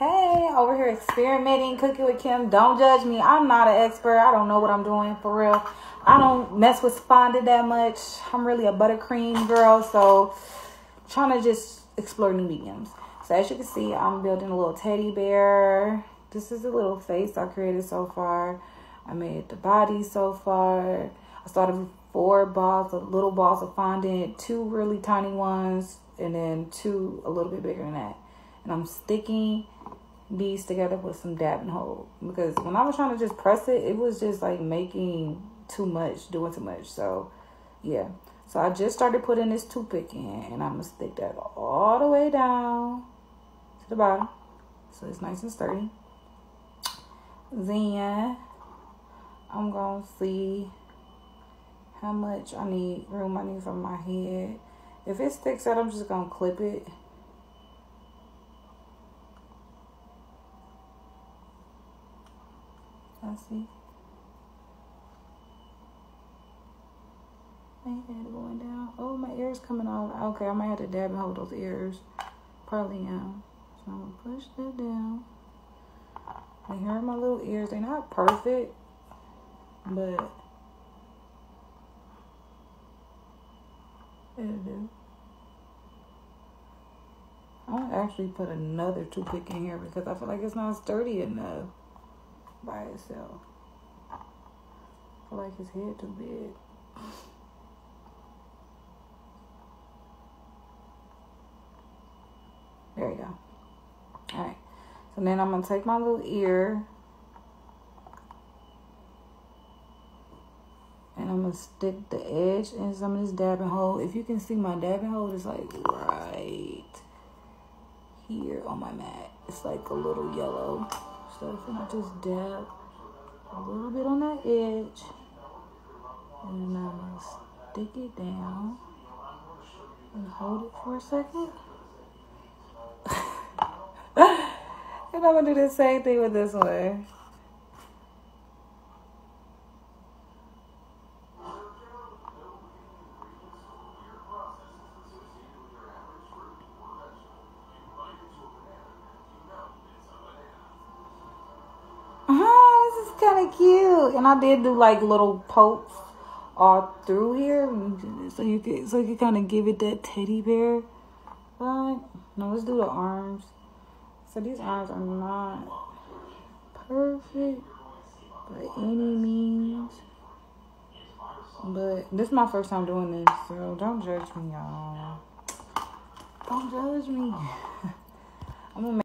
Hey, over here experimenting, cooking with Kim. Don't judge me. I'm not an expert. I don't know what I'm doing for real. I don't mess with fondant that much. I'm really a buttercream girl, so trying to just explore new mediums. So as you can see, I'm building a little teddy bear. This is a little face I created so far. I made the body so far. I started with four balls of little balls of fondant, two really tiny ones, and then two a little bit bigger than that. And I'm sticking these together with some dab and hold because when I was trying to just press it, it was just like making too much, doing too much. So yeah. So I just started putting this toothpick in and I'm gonna stick that all the way down to the bottom. So it's nice and sturdy. Then I'm gonna see how much I need room I need from my head. If it sticks out, I'm just gonna clip it. I see. My head going down. Oh, my ears coming off. Okay, I might have to dab and hold those ears. Probably am. So I'm gonna push that down. And here are my little ears. They're not perfect, but it'll do. I'll actually put another toothpick in here because I feel like it's not sturdy enough by itself. I like his head too big. There you go. Alright. So then I'm going to take my little ear. And I'm going to stick the edge in some of this dab and hold. If you can see my dab and hold is like right here on my mat. It's like a little yellow. So if I just dab a little bit on that edge. And then I'm going to stick it down. And hold it for a second. and I'm going to do the same thing with this one. Kind of cute. And I did do like little pokes all through here, so you could so you kind of give it that teddy bear. But no, let's do the arms. So these arms are not perfect by any means. But this is my first time doing this, so don't judge me, y'all. Don't judge me. I'm gonna